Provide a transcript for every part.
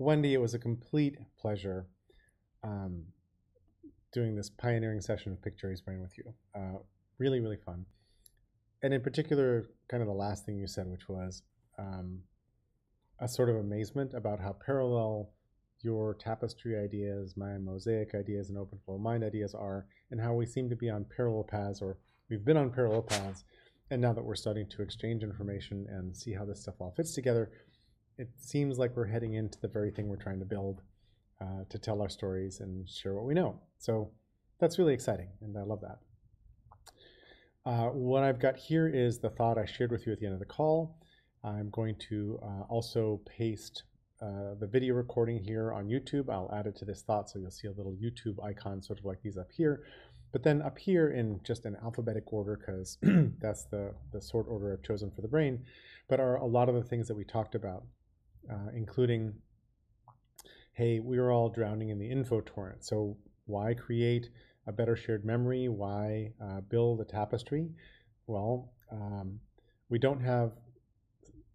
Wendy, it was a complete pleasure um, doing this pioneering session of Pick Jerry's Brain with you. Uh, really, really fun. And in particular, kind of the last thing you said, which was um, a sort of amazement about how parallel your tapestry ideas, my mosaic ideas, and open global mind ideas are, and how we seem to be on parallel paths, or we've been on parallel paths. And now that we're starting to exchange information and see how this stuff all fits together, it seems like we're heading into the very thing we're trying to build uh, to tell our stories and share what we know. So that's really exciting, and I love that. Uh, what I've got here is the thought I shared with you at the end of the call. I'm going to uh, also paste uh, the video recording here on YouTube. I'll add it to this thought so you'll see a little YouTube icon sort of like these up here. But then up here in just an alphabetic order, because that's the, the sort order I've chosen for the brain, but are a lot of the things that we talked about, uh, including, hey, we are all drowning in the info torrent. So why create a better shared memory? Why uh, build a tapestry? Well, um, we don't have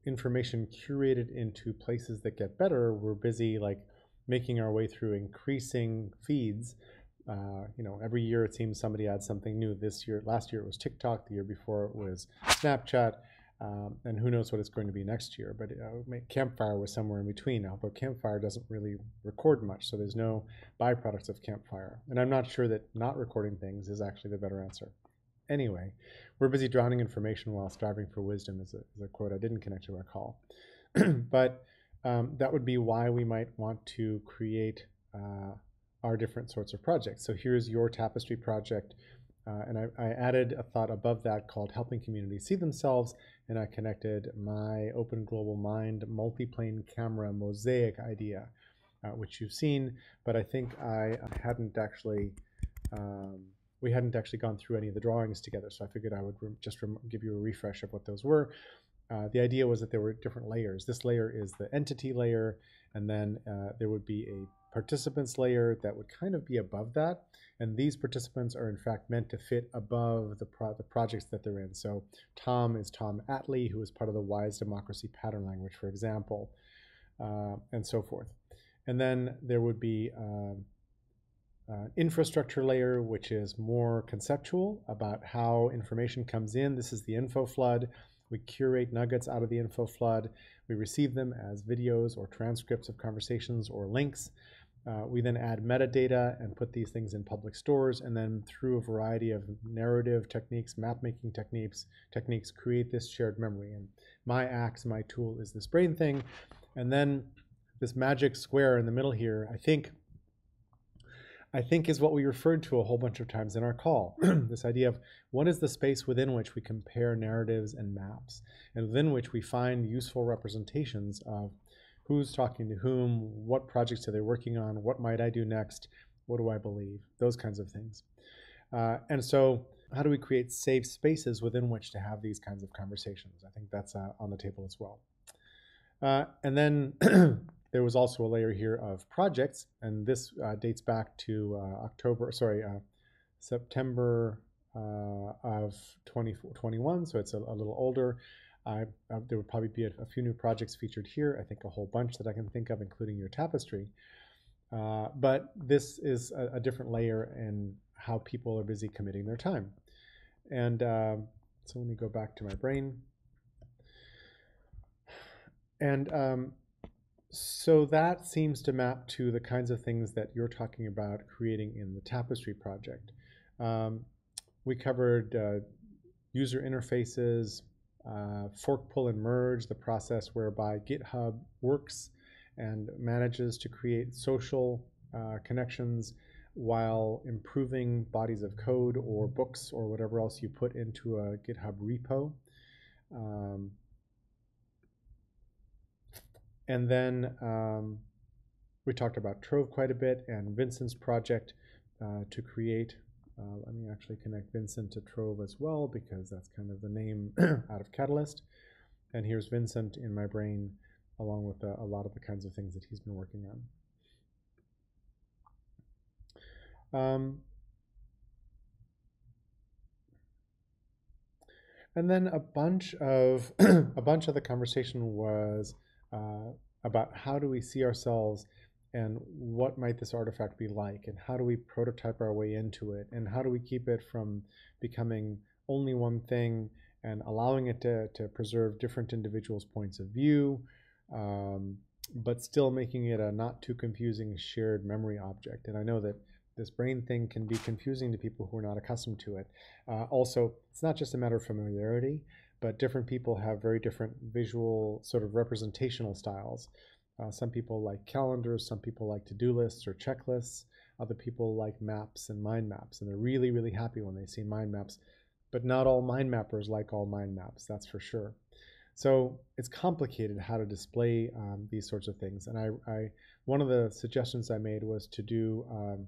information curated into places that get better. We're busy like making our way through increasing feeds. Uh, you know, every year it seems somebody adds something new. This year, last year it was TikTok. The year before it was Snapchat. Um, and who knows what it's going to be next year. But uh, Campfire was somewhere in between, although Campfire doesn't really record much, so there's no byproducts of Campfire. And I'm not sure that not recording things is actually the better answer. Anyway, we're busy drowning information while striving for wisdom, is a, is a quote I didn't connect to our call. but um, that would be why we might want to create uh, our different sorts of projects. So here's your tapestry project. Uh, and I, I, added a thought above that called helping communities see themselves, and I connected my open global mind multiplane camera mosaic idea, uh, which you've seen, but I think I, I hadn't actually um, we hadn't actually gone through any of the drawings together, so I figured I would just give you a refresh of what those were. Uh, the idea was that there were different layers. This layer is the entity layer, and then uh, there would be a participants layer that would kind of be above that. And these participants are in fact meant to fit above the, pro the projects that they're in. So Tom is Tom Atlee, who is part of the Wise Democracy Pattern Language, for example, uh, and so forth. And then there would be um, uh, infrastructure layer, which is more conceptual about how information comes in. This is the info flood. We curate nuggets out of the info flood. We receive them as videos or transcripts of conversations or links. Uh, we then add metadata and put these things in public stores, and then through a variety of narrative techniques, map-making techniques, techniques create this shared memory. And my axe, my tool, is this brain thing. And then this magic square in the middle here, I think I think is what we referred to a whole bunch of times in our call. this idea of what is the space within which we compare narratives and maps, and within which we find useful representations of who's talking to whom, what projects are they working on, what might I do next, what do I believe, those kinds of things. Uh, and so, how do we create safe spaces within which to have these kinds of conversations? I think that's uh, on the table as well. Uh, and then There was also a layer here of projects, and this uh, dates back to uh, October, sorry, uh, September of 2021, so it's a, a little older. Uh, there would probably be a, a, few new projects featured here. I think a whole bunch that I can think of, including your tapestry. Uh, but this is a, a, different layer in how people are busy committing their time. And um, so let me go back to my brain. And um, so that seems to map to the kinds of things that you're talking about creating in the Tapestry project. Um, we covered uh, user interfaces, uh, fork, pull, and merge, the process whereby GitHub works and manages to create social uh, connections while improving bodies of code or books or whatever else you put into a GitHub repo. Um, and then um, we talked about Trove quite a bit and Vincent's project uh, to create. Uh, let me actually connect Vincent to Trove as well because that's kind of the name out of Catalyst. And here's Vincent in my brain along with uh, a lot of the kinds of things that he's been working on. Um, and then a bunch of a bunch of the conversation was uh, about how do we see ourselves and what might this artifact be like and how do we prototype our way into it and how do we keep it from becoming only one thing and allowing it to, to preserve different individuals' points of view, um, but still making it a not too confusing shared memory object. And I know that this brain thing can be confusing to people who are not accustomed to it. Uh, also, it's not just a matter of familiarity, but different people have very different visual sort of representational styles. Uh, some people like calendars, some people like to-do lists or checklists, other people like maps and mind maps, and they're really, really happy when they see mind maps. But not all mind mappers like all mind maps, that's for sure. So it's complicated how to display um, these sorts of things. And I, I, one of the suggestions I made was to do, um,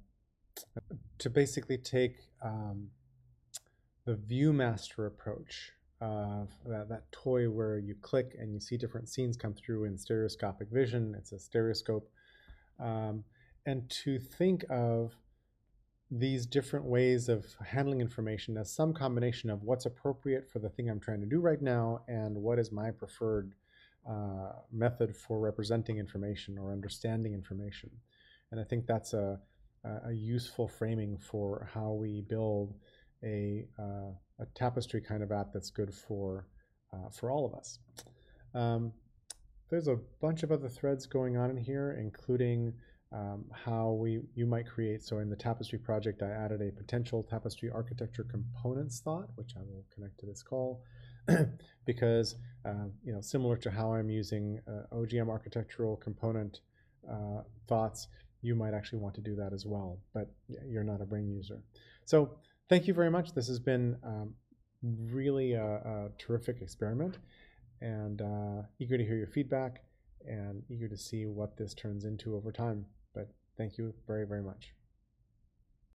to basically take um, the ViewMaster approach uh, that, that toy where you click and you see different scenes come through in stereoscopic vision. It's a stereoscope. Um, and to think of these different ways of handling information as some combination of what's appropriate for the thing I'm trying to do right now and what is my preferred uh, method for representing information or understanding information. And I think that's a, a useful framing for how we build a, uh, a tapestry kind of app that's good for, uh, for all of us. Um, there's a bunch of other threads going on in here, including um, how we you might create. So in the tapestry project, I added a potential tapestry architecture components thought, which I will connect to this call, because uh, you know similar to how I'm using uh, OGM architectural component uh, thoughts, you might actually want to do that as well, but you're not a brain user. So thank you very much. This has been um, really a, a, terrific experiment and uh, eager to hear your feedback and eager to see what this turns into over time. But thank you very, very much.